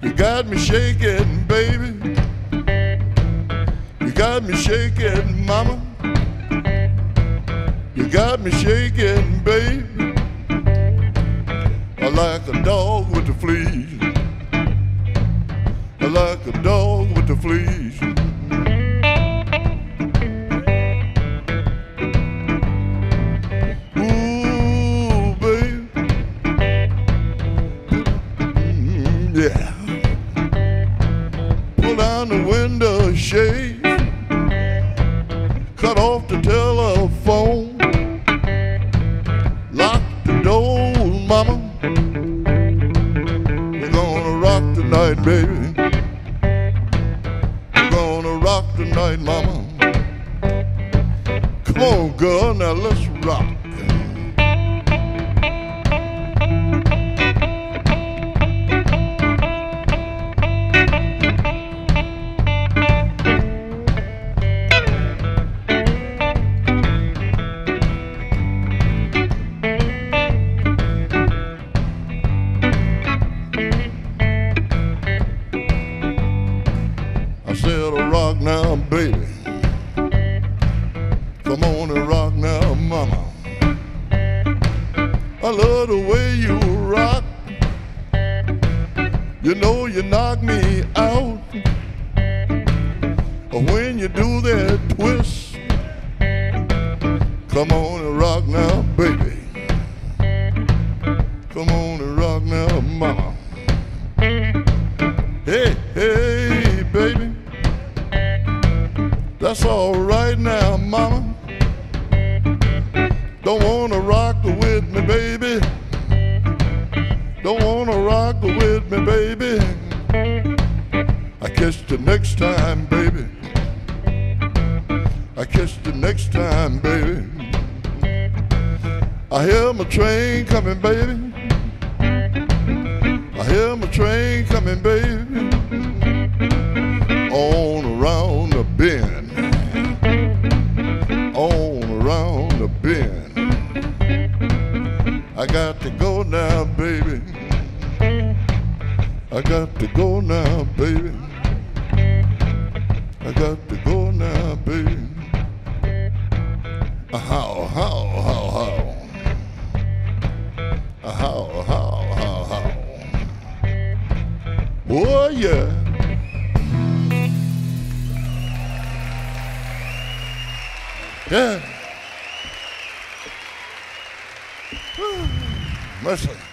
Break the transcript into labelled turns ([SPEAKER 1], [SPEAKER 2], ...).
[SPEAKER 1] You got me shaking, baby. You got me shaking, mama. You got me shaking, baby. I like a dog with the fleas. I like a dog with the fleas. Ooh, baby. Mm, yeah. Cut off the telephone. Lock the door, mama. We're gonna rock tonight, baby. We're gonna rock tonight, mama. Come on, girl, now let's rock. Said, rock now, baby. Come on and rock now, mama. I love the way you rock. You know you knock me out. When you do that twist, come on and rock now, baby. Come on and rock now, mama. That's all right now, mama. Don't wanna rock with me, baby. Don't wanna rock with me, baby. I kiss you next time, baby. I kiss you next time, baby. I hear my train coming, baby. I hear my train coming, baby. I got to go now, baby. I got to go now, baby. I got to go now, baby. How, how, how, how. How, how, how, how. Oh, yeah. Yeah. Mercy.